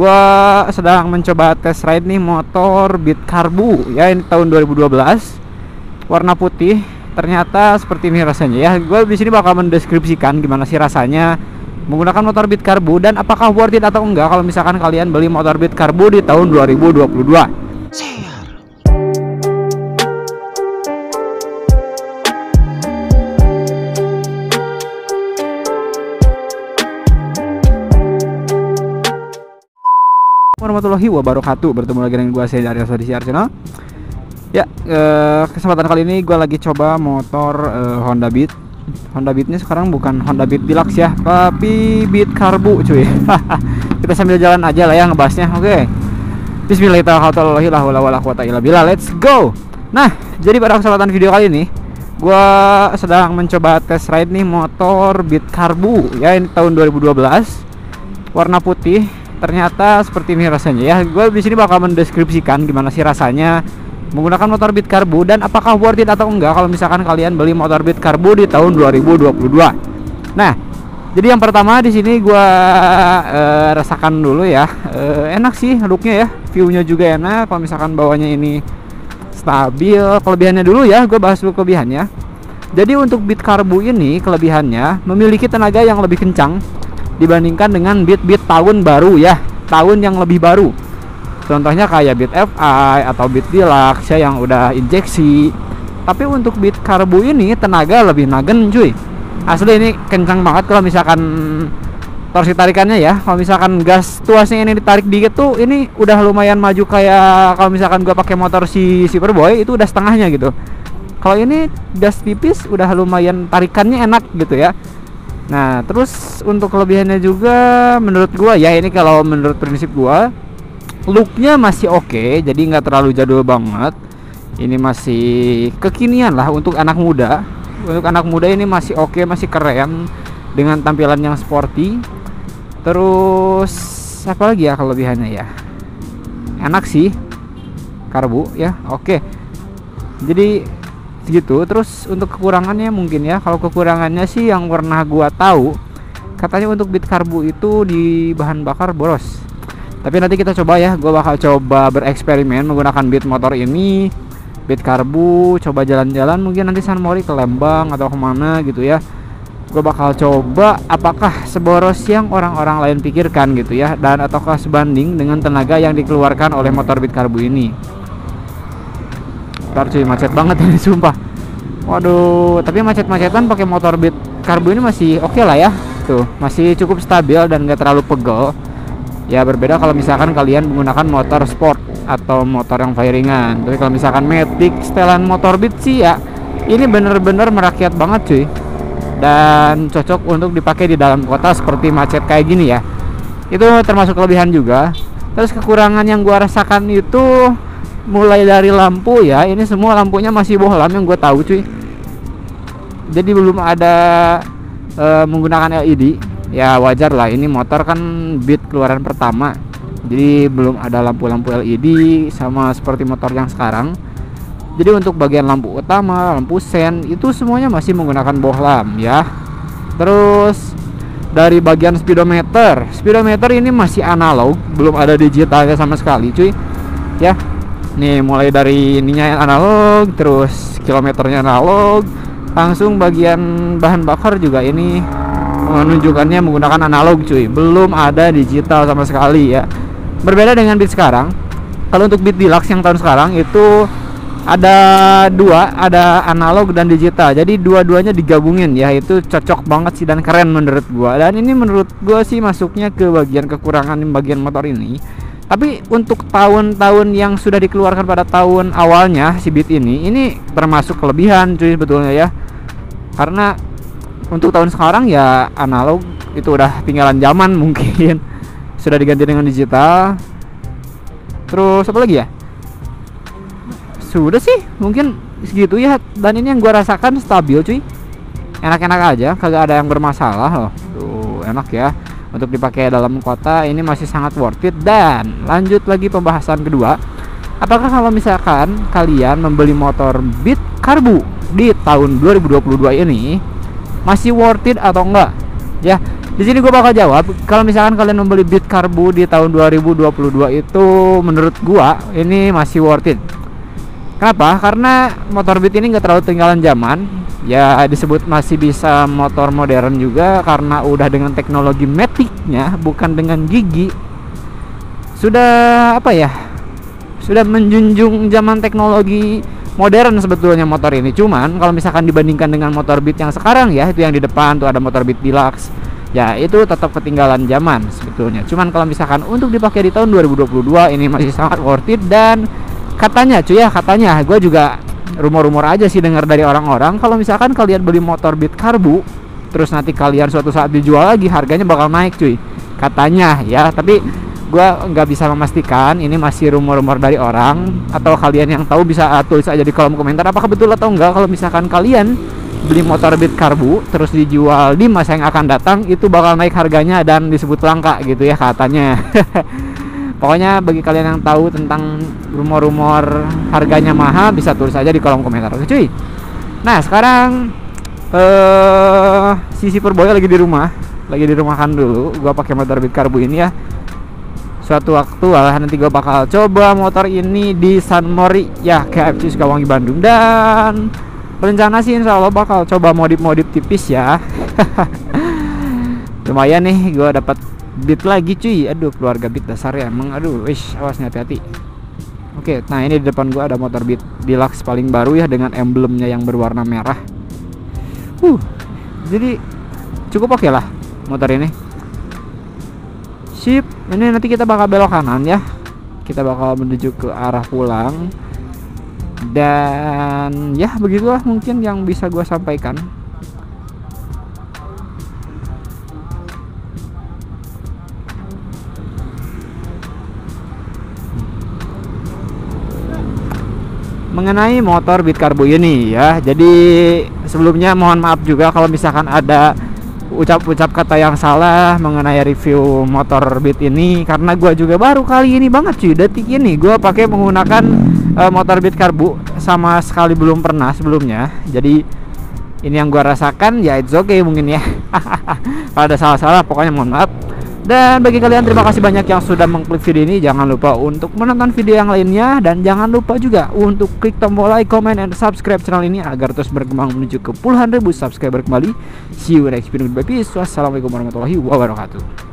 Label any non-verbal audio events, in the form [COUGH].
Gua sedang mencoba test ride nih motor Beat Karbu ya ini tahun 2012 warna putih. Ternyata seperti ini rasanya. Ya gue di sini bakal mendeskripsikan gimana sih rasanya menggunakan motor Beat Karbu dan apakah worth it atau enggak kalau misalkan kalian beli motor Beat Karbu di tahun 2022 warahmatullahi wabarakatuh. Bertemu lagi dengan gue saya dari Asodi Channel ya eh, kesempatan kali ini gue lagi coba motor eh, Honda Beat. Honda Beat ini sekarang bukan Honda Beat Deluxe ya tapi Beat Karbu cuy. [LAUGHS] Kita sambil jalan aja lah ya ngebahasnya oke? Bismillahirrahmanirrahim. Let's go. Nah jadi pada kesempatan video kali ini gue sedang mencoba test ride nih motor Beat Karbu ya ini tahun 2012 warna putih ternyata seperti ini rasanya ya. Gue di sini bakal mendeskripsikan gimana sih rasanya menggunakan motor Beat Karbu dan apakah worth it atau enggak kalau misalkan kalian beli motor Beat Karbu di tahun 2022 nah jadi yang pertama di sini gue uh, rasakan dulu ya. Uh, enak sih looknya ya. Viewnya juga enak. Kalau misalkan bawahnya ini stabil kelebihannya dulu ya. Gue bahas dulu kelebihannya. Jadi untuk Beat Karbu ini kelebihannya memiliki tenaga yang lebih kencang dibandingkan dengan beat-beat tahun baru ya tahun yang lebih baru. Contohnya kayak beat FI atau beat deluxe ya yang udah injeksi. Tapi untuk beat karbu ini tenaga lebih nagen cuy. Asli ini kencang banget kalau misalkan torsi tarikannya ya. Kalau misalkan gas tuasnya ini ditarik dikit tuh ini udah lumayan maju kayak kalau misalkan gua pakai motor si Superboy itu udah setengahnya gitu. Kalau ini gas tipis udah lumayan tarikannya enak gitu ya Nah, terus untuk kelebihannya juga menurut gua ya ini kalau menurut prinsip gua looknya masih oke, okay, jadi nggak terlalu jadul banget. Ini masih kekinian lah untuk anak muda. Untuk anak muda ini masih oke, okay, masih keren dengan tampilan yang sporty. Terus apa lagi ya kelebihannya ya? Enak sih. Karbu ya, oke. Okay. Jadi gitu. Terus untuk kekurangannya mungkin ya kalau kekurangannya sih yang pernah gua tahu katanya untuk bit karbu itu di bahan bakar boros. Tapi nanti kita coba ya gua bakal coba bereksperimen menggunakan bit motor ini bit karbu coba jalan-jalan mungkin nanti San Mori ke Lembang atau ke mana gitu ya. Gue bakal coba apakah seboros yang orang-orang lain pikirkan gitu ya dan ataukah sebanding dengan tenaga yang dikeluarkan oleh motor bit karbu ini Ntar cuy. Macet banget ini [LAUGHS] sumpah. Waduh tapi macet-macetan pakai motor beat karbu ini masih oke okay lah ya. Tuh masih cukup stabil dan gak terlalu pegel. Ya berbeda kalau misalkan kalian menggunakan motor sport atau motor yang firingan Tapi kalau misalkan Matic setelan motor beat sih ya Ini bener-bener merakyat banget cuy. Dan cocok untuk dipakai di dalam kota seperti macet kayak gini ya. Itu termasuk kelebihan juga. Terus kekurangan yang gua rasakan itu mulai dari lampu ya. Ini semua lampunya masih bohlam yang gue tahu cuy. Jadi belum ada e, menggunakan LED ya wajar lah. Ini motor kan beat keluaran pertama. Jadi belum ada lampu-lampu LED sama seperti motor yang sekarang. Jadi untuk bagian lampu utama lampu sen itu semuanya masih menggunakan bohlam ya. Terus dari bagian speedometer. Speedometer ini masih analog belum ada digitalnya sama sekali cuy. Ya nih mulai dari ininya yang analog terus kilometernya analog langsung bagian bahan bakar juga ini menunjukkannya menggunakan analog cuy. Belum ada digital sama sekali ya. Berbeda dengan Beat sekarang kalau untuk Beat Deluxe yang tahun sekarang itu ada dua ada analog dan digital. Jadi dua-duanya digabungin ya. Itu cocok banget sih dan keren menurut gua. Dan ini menurut gua sih masuknya ke bagian kekurangan bagian motor ini tapi untuk tahun-tahun yang sudah dikeluarkan pada tahun awalnya si Beat ini ini termasuk kelebihan cuy sebetulnya ya. Karena untuk tahun sekarang ya analog itu udah tinggalan zaman [LAUGHS] mungkin. Sudah diganti dengan digital. Terus apa lagi ya? Sudah sih mungkin segitu ya. Dan ini yang gua rasakan stabil cuy. Enak-enak aja kagak ada yang bermasalah loh. Tuh enak ya untuk dipakai dalam kota ini masih sangat worth it. Dan lanjut lagi pembahasan kedua. Apakah kalau misalkan kalian membeli motor Beat Karbu di tahun 2022 ini masih worth it atau enggak? Ya di sini gue bakal jawab kalau misalkan kalian membeli Beat Karbu di tahun 2022 itu menurut gua ini masih worth it kenapa? Karena motor Beat ini nggak terlalu tinggalan zaman. Ya disebut masih bisa motor modern juga karena udah dengan teknologi metiknya bukan dengan gigi. Sudah apa ya sudah menjunjung zaman teknologi modern sebetulnya motor ini. Cuman kalau misalkan dibandingkan dengan motor Beat yang sekarang ya itu yang di depan tuh ada motor Beat Deluxe. Ya itu tetap ketinggalan zaman sebetulnya. Cuman kalau misalkan untuk dipakai di tahun 2022 ini masih sangat worth it dan katanya cuy ya katanya. Gue juga rumor-rumor aja sih dengar dari orang-orang. Kalau misalkan kalian beli motor Beat Karbu terus nanti kalian suatu saat dijual lagi harganya bakal naik cuy. Katanya ya. Tapi gue nggak bisa memastikan ini masih rumor-rumor dari orang atau kalian yang tahu bisa uh, tulis aja di kolom komentar apakah betul atau enggak. Kalau misalkan kalian beli motor Beat Karbu terus dijual di masa yang akan datang itu bakal naik harganya dan disebut langka gitu ya katanya [LAUGHS] pokoknya bagi kalian yang tahu tentang rumor-rumor harganya mahal bisa tulis aja di kolom komentar oke cuy? Nah sekarang eh si Superboy lagi di rumah lagi di rumahan dulu. Gua pakai motor Beat Karbu ini ya. Suatu waktu lah nanti gua bakal coba motor ini di San Mori. Ya KFC Sukawangi Bandung. Dan rencana sih insya Allah bakal coba modif-modif tipis ya. [LAUGHS] Lumayan nih gua dapat beat lagi cuy. Aduh keluarga beat dasar ya. Emang aduh wish awas hati-hati. Oke nah ini di depan gua ada motor beat deluxe paling baru ya dengan emblemnya yang berwarna merah. Uh jadi cukup oke okay lah motor ini. Sip ini nanti kita bakal belok kanan ya. Kita bakal menuju ke arah pulang. Dan ya begitulah mungkin yang bisa gue sampaikan mengenai motor Beat Carbo ini ya. Jadi sebelumnya mohon maaf juga kalau misalkan ada ucap-ucap kata yang salah mengenai review motor Beat ini karena gua juga baru kali ini banget cuy detik ini gua pakai menggunakan uh, motor Beat Carbo sama sekali belum pernah sebelumnya. Jadi ini yang gua rasakan ya it's okay mungkin ya. [LAUGHS] kalau ada salah-salah pokoknya mohon maaf. Dan bagi kalian terima kasih banyak yang sudah mengklik video ini. Jangan lupa untuk menonton video yang lainnya. Dan jangan lupa juga untuk klik tombol like, comment, and subscribe channel ini Agar terus berkembang menuju ke puluhan ribu subscriber kembali. See you next video. Bye peace. Wassalamualaikum warahmatullahi wabarakatuh